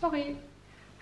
Sorry.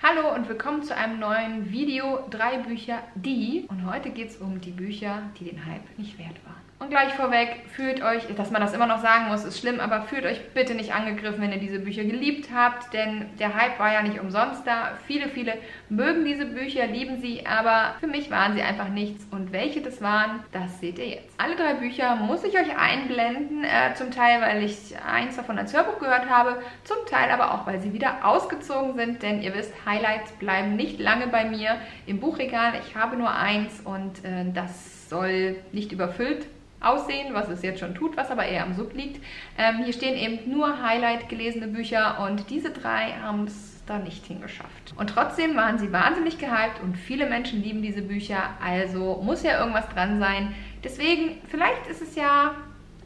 Hallo und willkommen zu einem neuen Video. Drei Bücher, die. Und heute geht es um die Bücher, die den Hype nicht wert waren. Und gleich vorweg, fühlt euch, dass man das immer noch sagen muss, ist schlimm, aber fühlt euch bitte nicht angegriffen, wenn ihr diese Bücher geliebt habt, denn der Hype war ja nicht umsonst da. Viele, viele mögen diese Bücher, lieben sie, aber für mich waren sie einfach nichts. Und welche das waren, das seht ihr jetzt. Alle drei Bücher muss ich euch einblenden, äh, zum Teil, weil ich eins davon als Hörbuch gehört habe, zum Teil aber auch, weil sie wieder ausgezogen sind, denn ihr wisst, Highlights bleiben nicht lange bei mir im Buchregal. Ich habe nur eins und äh, das soll nicht überfüllt aussehen, was es jetzt schon tut, was aber eher am Sub liegt. Ähm, hier stehen eben nur Highlight gelesene Bücher und diese drei haben es da nicht hingeschafft. Und trotzdem waren sie wahnsinnig gehypt und viele Menschen lieben diese Bücher, also muss ja irgendwas dran sein. Deswegen, vielleicht ist es ja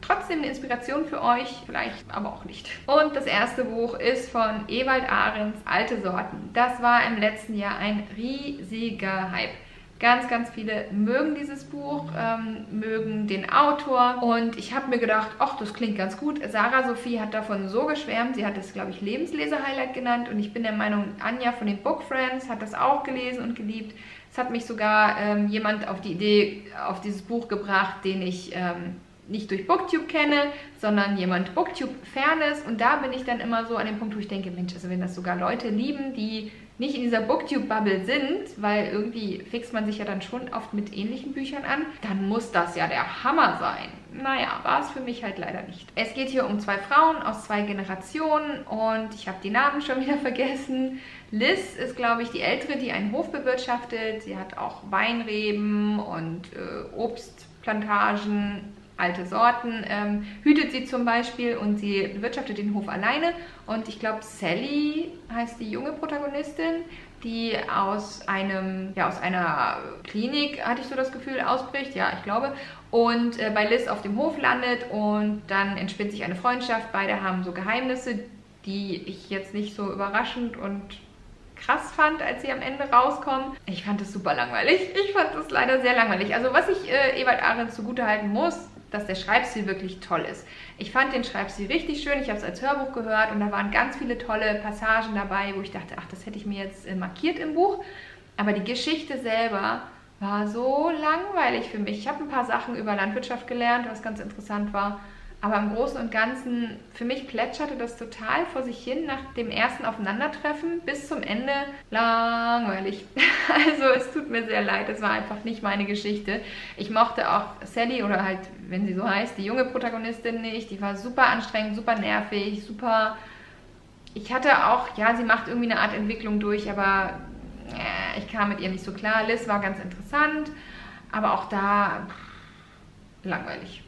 trotzdem eine Inspiration für euch, vielleicht aber auch nicht. Und das erste Buch ist von Ewald Ahrens Alte Sorten. Das war im letzten Jahr ein riesiger Hype. Ganz, ganz viele mögen dieses Buch, ähm, mögen den Autor und ich habe mir gedacht, ach, das klingt ganz gut. Sarah Sophie hat davon so geschwärmt, sie hat es, glaube ich, Lebensleser-Highlight genannt und ich bin der Meinung, Anja von den Book Friends hat das auch gelesen und geliebt. Es hat mich sogar ähm, jemand auf die Idee, auf dieses Buch gebracht, den ich... Ähm, nicht durch Booktube kenne, sondern jemand Booktube-Fan ist. Und da bin ich dann immer so an dem Punkt, wo ich denke, Mensch, also wenn das sogar Leute lieben, die nicht in dieser Booktube-Bubble sind, weil irgendwie fixt man sich ja dann schon oft mit ähnlichen Büchern an, dann muss das ja der Hammer sein. Naja, war es für mich halt leider nicht. Es geht hier um zwei Frauen aus zwei Generationen und ich habe die Namen schon wieder vergessen. Liz ist, glaube ich, die Ältere, die einen Hof bewirtschaftet. Sie hat auch Weinreben und äh, Obstplantagen alte Sorten, ähm, hütet sie zum Beispiel und sie bewirtschaftet den Hof alleine. Und ich glaube, Sally heißt die junge Protagonistin, die aus einem, ja, aus einer Klinik, hatte ich so das Gefühl, ausbricht, ja, ich glaube, und äh, bei Liz auf dem Hof landet und dann entspinnt sich eine Freundschaft. Beide haben so Geheimnisse, die ich jetzt nicht so überraschend und krass fand, als sie am Ende rauskommen. Ich fand es super langweilig. Ich fand es leider sehr langweilig. Also was ich äh, Ewald Ahrens zugutehalten muss, dass der Schreibstil wirklich toll ist. Ich fand den Schreibstil richtig schön. Ich habe es als Hörbuch gehört und da waren ganz viele tolle Passagen dabei, wo ich dachte, ach, das hätte ich mir jetzt äh, markiert im Buch. Aber die Geschichte selber war so langweilig für mich. Ich habe ein paar Sachen über Landwirtschaft gelernt, was ganz interessant war. Aber im Großen und Ganzen, für mich plätscherte das total vor sich hin nach dem ersten Aufeinandertreffen bis zum Ende langweilig. Also es tut mir sehr leid, es war einfach nicht meine Geschichte. Ich mochte auch Sally oder halt, wenn sie so heißt, die junge Protagonistin nicht. Die war super anstrengend, super nervig, super... Ich hatte auch, ja, sie macht irgendwie eine Art Entwicklung durch, aber äh, ich kam mit ihr nicht so klar. Liz war ganz interessant, aber auch da pff, langweilig.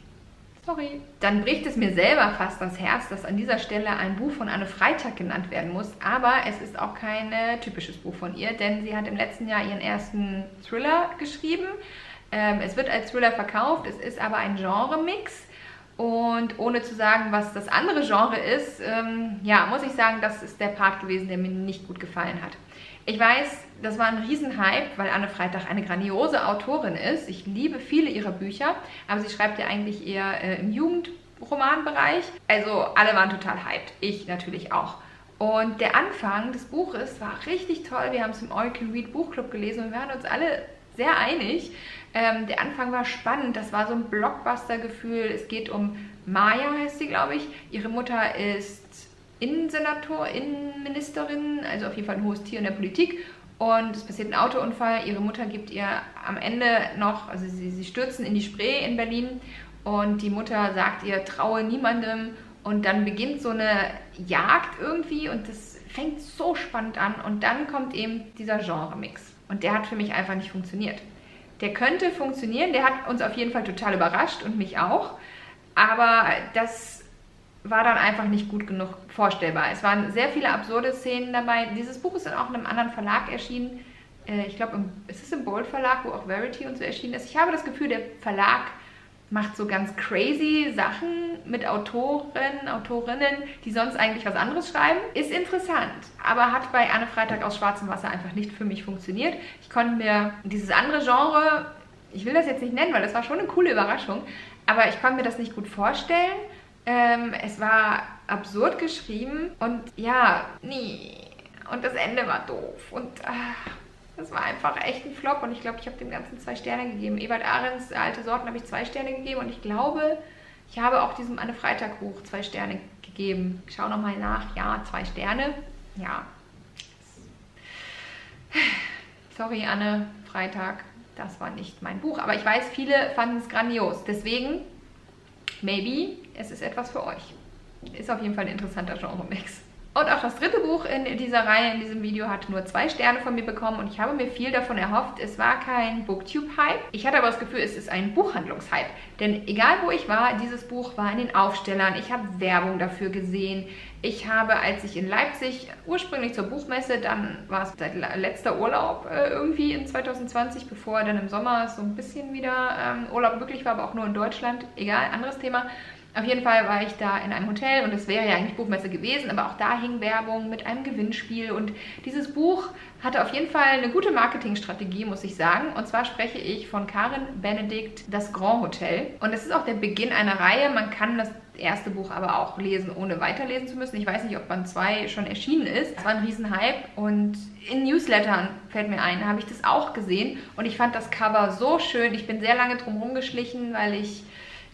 Sorry. Dann bricht es mir selber fast das Herz, dass an dieser Stelle ein Buch von Anne Freitag genannt werden muss. Aber es ist auch kein äh, typisches Buch von ihr, denn sie hat im letzten Jahr ihren ersten Thriller geschrieben. Ähm, es wird als Thriller verkauft, es ist aber ein Genre-Mix. Und ohne zu sagen, was das andere Genre ist, ähm, ja, muss ich sagen, das ist der Part gewesen, der mir nicht gut gefallen hat. Ich weiß, das war ein Riesenhype, weil Anne Freitag eine grandiose Autorin ist. Ich liebe viele ihrer Bücher, aber sie schreibt ja eigentlich eher äh, im Jugendromanbereich. Also alle waren total hyped. Ich natürlich auch. Und der Anfang des Buches war richtig toll. Wir haben es im Oracle Read Buchclub gelesen und wir waren uns alle sehr einig. Ähm, der Anfang war spannend. Das war so ein Blockbuster-Gefühl. Es geht um Maya, heißt sie, glaube ich. Ihre Mutter ist Innensenator, Innenministerin, also auf jeden Fall ein hohes Tier in der Politik. Und es passiert ein Autounfall. Ihre Mutter gibt ihr am Ende noch, also sie, sie stürzen in die Spree in Berlin und die Mutter sagt ihr, traue niemandem. Und dann beginnt so eine Jagd irgendwie und das fängt so spannend an. Und dann kommt eben dieser Genre-Mix. Und der hat für mich einfach nicht funktioniert. Der könnte funktionieren, der hat uns auf jeden Fall total überrascht und mich auch. Aber das war dann einfach nicht gut genug vorstellbar. Es waren sehr viele absurde Szenen dabei. Dieses Buch ist dann auch in einem anderen Verlag erschienen. Äh, ich glaube, es ist im Bold Verlag, wo auch Verity und so erschienen ist. Ich habe das Gefühl, der Verlag macht so ganz crazy Sachen mit Autoren, Autorinnen, die sonst eigentlich was anderes schreiben. Ist interessant, aber hat bei Anne Freitag aus Schwarzem Wasser einfach nicht für mich funktioniert. Ich konnte mir dieses andere Genre, ich will das jetzt nicht nennen, weil das war schon eine coole Überraschung, aber ich konnte mir das nicht gut vorstellen. Ähm, es war absurd geschrieben und ja, nee. Und das Ende war doof. Und ach, das war einfach echt ein Flop. Und ich glaube, ich habe dem Ganzen zwei Sterne gegeben. Ewald Ahrens, Alte Sorten, habe ich zwei Sterne gegeben. Und ich glaube, ich habe auch diesem Anne Freitag Buch zwei Sterne gegeben. Ich schaue nochmal nach. Ja, zwei Sterne. Ja. Sorry, Anne Freitag. Das war nicht mein Buch. Aber ich weiß, viele fanden es grandios. Deswegen, maybe, es ist etwas für euch. Ist auf jeden Fall ein interessanter Genre-Mix. Und auch das dritte Buch in dieser Reihe, in diesem Video, hat nur zwei Sterne von mir bekommen und ich habe mir viel davon erhofft. Es war kein Booktube-Hype. Ich hatte aber das Gefühl, es ist ein Buchhandlungshype. Denn egal wo ich war, dieses Buch war in den Aufstellern. Ich habe Werbung dafür gesehen. Ich habe, als ich in Leipzig ursprünglich zur Buchmesse, dann war es seit letzter Urlaub äh, irgendwie in 2020, bevor dann im Sommer so ein bisschen wieder ähm, Urlaub möglich war, aber auch nur in Deutschland. Egal, anderes Thema auf jeden Fall war ich da in einem Hotel und es wäre ja eigentlich Buchmesse gewesen, aber auch da hing Werbung mit einem Gewinnspiel und dieses Buch hatte auf jeden Fall eine gute Marketingstrategie, muss ich sagen. Und zwar spreche ich von Karin Benedikt, Das Grand Hotel. Und es ist auch der Beginn einer Reihe. Man kann das erste Buch aber auch lesen, ohne weiterlesen zu müssen. Ich weiß nicht, ob Band 2 schon erschienen ist. Es war ein Riesenhype und in Newslettern fällt mir ein, habe ich das auch gesehen und ich fand das Cover so schön. Ich bin sehr lange drum rumgeschlichen, weil ich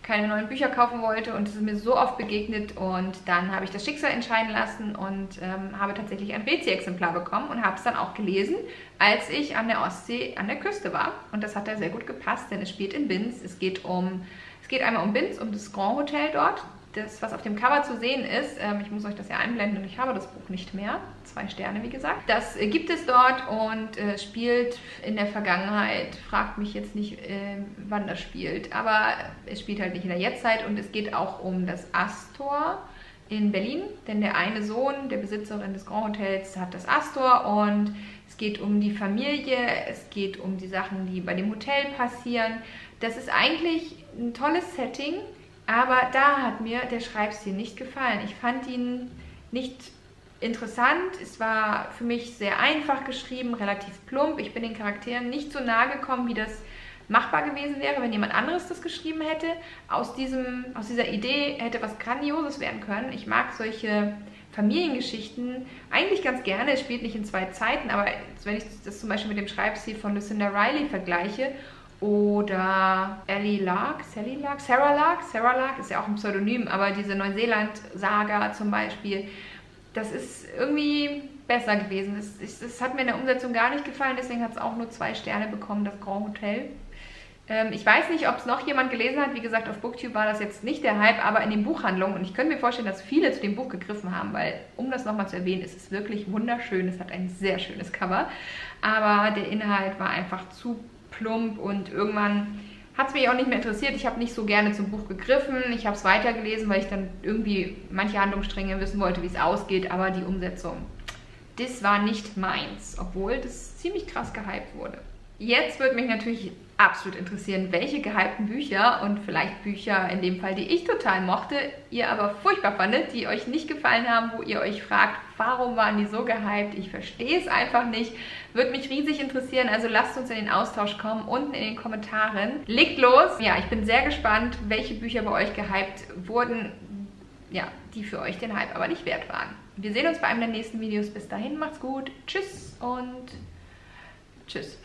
keine neuen Bücher kaufen wollte und es ist mir so oft begegnet und dann habe ich das Schicksal entscheiden lassen und ähm, habe tatsächlich ein Rezi-Exemplar bekommen und habe es dann auch gelesen, als ich an der Ostsee an der Küste war. Und das hat da sehr gut gepasst, denn es spielt in Binz, es geht um, es geht einmal um Binz, um das Grand Hotel dort, das, was auf dem Cover zu sehen ist, ähm, ich muss euch das ja einblenden und ich habe das Buch nicht mehr, zwei Sterne wie gesagt. Das äh, gibt es dort und äh, spielt in der Vergangenheit, fragt mich jetzt nicht, äh, wann das spielt, aber es spielt halt nicht in der Jetztzeit und es geht auch um das Astor in Berlin, denn der eine Sohn der Besitzerin des Grand Hotels hat das Astor und es geht um die Familie, es geht um die Sachen, die bei dem Hotel passieren. Das ist eigentlich ein tolles Setting, aber da hat mir der Schreibstil nicht gefallen. Ich fand ihn nicht interessant. Es war für mich sehr einfach geschrieben, relativ plump. Ich bin den Charakteren nicht so nahe gekommen, wie das machbar gewesen wäre, wenn jemand anderes das geschrieben hätte. Aus, diesem, aus dieser Idee hätte was Grandioses werden können. Ich mag solche Familiengeschichten eigentlich ganz gerne. Es spielt nicht in zwei Zeiten, aber wenn ich das zum Beispiel mit dem Schreibstil von Lucinda Riley vergleiche oder Ellie Lark, Sally Lark, Sarah Lark, Sarah Lark ist ja auch ein Pseudonym, aber diese Neuseeland-Saga zum Beispiel, das ist irgendwie besser gewesen. Es hat mir in der Umsetzung gar nicht gefallen, deswegen hat es auch nur zwei Sterne bekommen, das Grand Hotel. Ähm, ich weiß nicht, ob es noch jemand gelesen hat. Wie gesagt, auf Booktube war das jetzt nicht der Hype, aber in den Buchhandlungen. Und ich könnte mir vorstellen, dass viele zu dem Buch gegriffen haben, weil, um das nochmal zu erwähnen, ist es wirklich wunderschön. Es hat ein sehr schönes Cover. Aber der Inhalt war einfach zu plump und irgendwann hat es mich auch nicht mehr interessiert. Ich habe nicht so gerne zum Buch gegriffen. Ich habe es weitergelesen, weil ich dann irgendwie manche Handlungsstränge wissen wollte, wie es ausgeht. Aber die Umsetzung, das war nicht meins, obwohl das ziemlich krass gehypt wurde. Jetzt würde mich natürlich absolut interessieren, welche gehypten Bücher und vielleicht Bücher in dem Fall, die ich total mochte, ihr aber furchtbar fandet, die euch nicht gefallen haben, wo ihr euch fragt, warum waren die so gehypt? Ich verstehe es einfach nicht. Würde mich riesig interessieren, also lasst uns in den Austausch kommen, unten in den Kommentaren. Legt los! Ja, ich bin sehr gespannt, welche Bücher bei euch gehypt wurden, ja, die für euch den Hype aber nicht wert waren. Wir sehen uns bei einem der nächsten Videos. Bis dahin, macht's gut, tschüss und tschüss.